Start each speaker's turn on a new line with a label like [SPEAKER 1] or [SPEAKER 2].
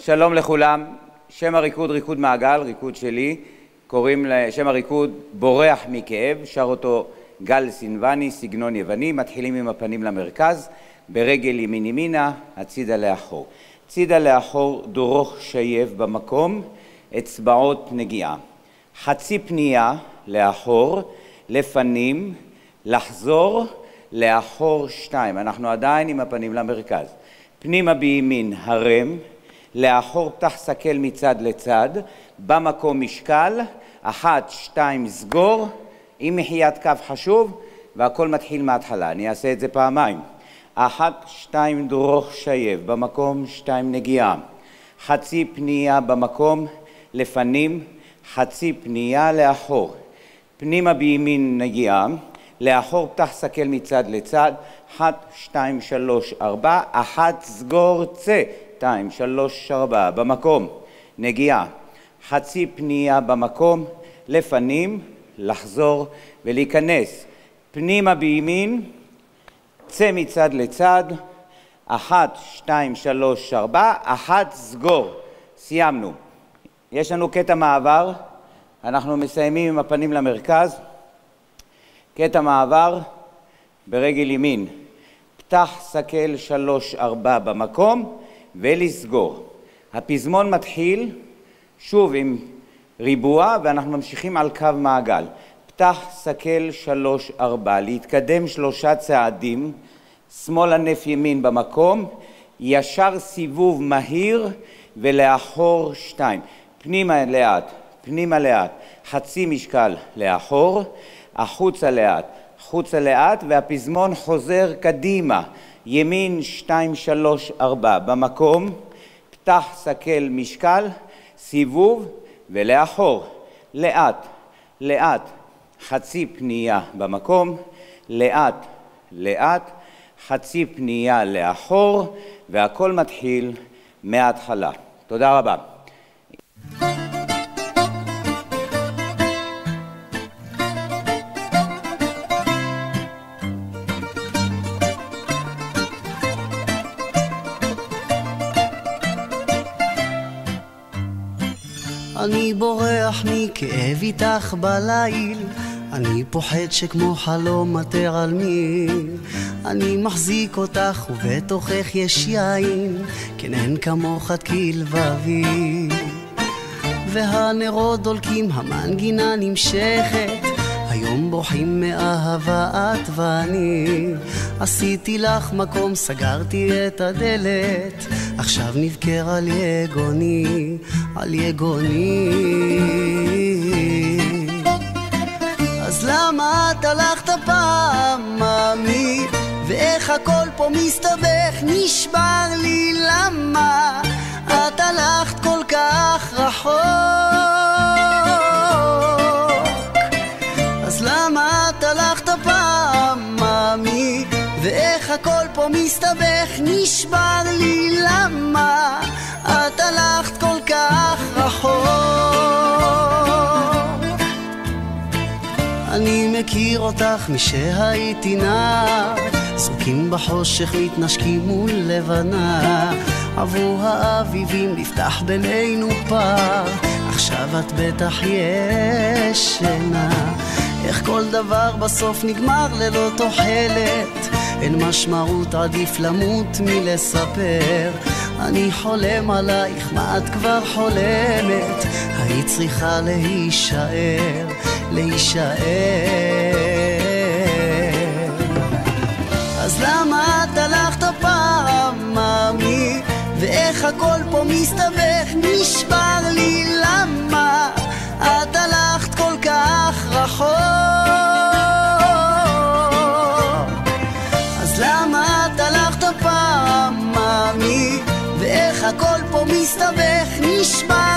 [SPEAKER 1] שלום לכולם, שם הריקוד ריקוד מעגל, ריקוד שלי, קוראים לשם הריקוד בורח מכאב, שר אותו גל סינבני, סגנון יווני, מתחילים עם הפנים למרכז, ברגל ימין ימינה, הצידה לאחור. צידה לאחור דרוך שייב במקום, אצבעות נגיעה. חצי פנייה לאחור, לפנים, לחזור, לאחור שתיים. אנחנו עדיין עם הפנים למרכז. פנימה בימין הרם, לאחור פתח סקל מצד לצד, במקום משקל, אחת, שתיים, סגור, עם מחיית קו חשוב, והכל מתחיל מההתחלה. אני אעשה את זה פעמיים. אחת, שתיים, דרוך שייב, במקום, שתיים, נגיעה. חצי פנייה במקום, לפנים, חצי פנייה לאחור. פנימה בימין נגיעה, לאחור פתח סקל מצד לצד, אחת, שתיים, שלוש, ארבע, אחת, סגור, צא, שתיים, שלוש, ארבע, במקום, נגיעה, חצי פנייה במקום, לפנים, לחזור ולהיכנס. פנימה בימין, צא מצד לצד, אחת, שתיים, שלוש, ארבע, אחת, סגור. סיימנו. יש לנו קטע מעבר, אנחנו מסיימים עם הפנים למרכז. קטע מעבר ברגל ימין. פתח סקל שלוש, ארבע במקום ולסגור. הפזמון מתחיל שוב עם ריבוע ואנחנו ממשיכים על קו מעגל. פתח סקל שלוש ארבע, להתקדם שלושה צעדים, שמאל ענף ימין במקום, ישר סיבוב מהיר ולאחור שתיים. פנימה לאט, פנימה לאט, חצי משקל לאחור, החוצה לאט, חוצה לאט והפזמון חוזר קדימה, ימין שתיים שלוש ארבע, במקום, פתח סקל משקל, סיבוב ולאחור, לאט, לאט, חצי פנייה במקום, לאט, לאט, חצי פנייה לאחור, והכל מתחיל מההתחלה. תודה רבה.
[SPEAKER 2] אני בורח מכאב איתך בליל. אני פוחד שכמו חלום את תיעלמי אני מחזיק אותך ובתוכך יש יין. כן אין כמוך את כלבבי והנרות דולקים המנגינה נמשכת היום בוכים מאהבה את ואני. עשיתי לך מקום, סגרתי את הדלת. עכשיו נבכר על יגוני, על יגוני. אז למה את הלכת פעם, מאמי? ואיך הכל פה מסתבך, נשבר לי למה מסתבך, נשבר לי למה את הלכת כל כך רחוק? אני מכיר אותך משהייתי נער זרוקים בחושך מתנשקים מול לבנה. עברו האביבים נפתח בינינו פער. עכשיו את בטח ישנה. איך כל דבר בסוף נגמר ללא תוחלת אין משמעות עדיף למות מלספר. אני חולם עלייך מה את כבר חולמת? היית צריכה להישאר להישאר. אז למה את הלכת פעם, מאמי? ואיך הכל פה מסתבך, נשבר לי למה את הלכת כל כך רחוק מסתבך, נשבר